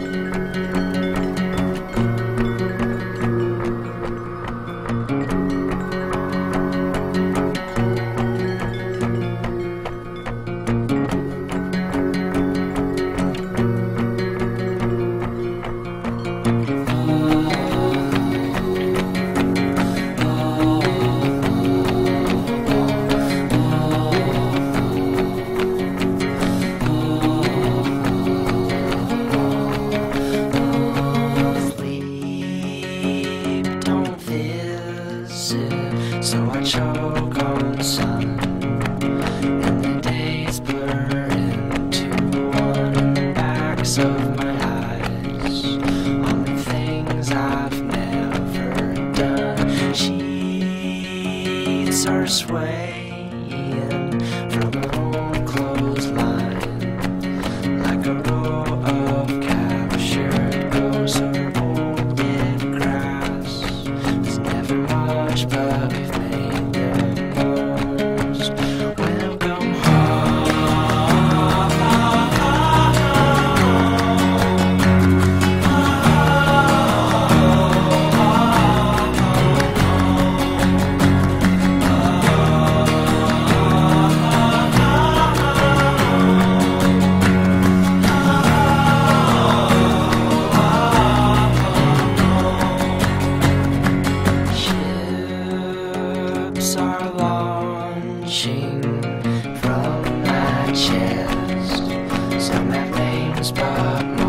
Sleep the backs of my eyes. On the things I've never done, sheets are swaying. chest, so my veins pop.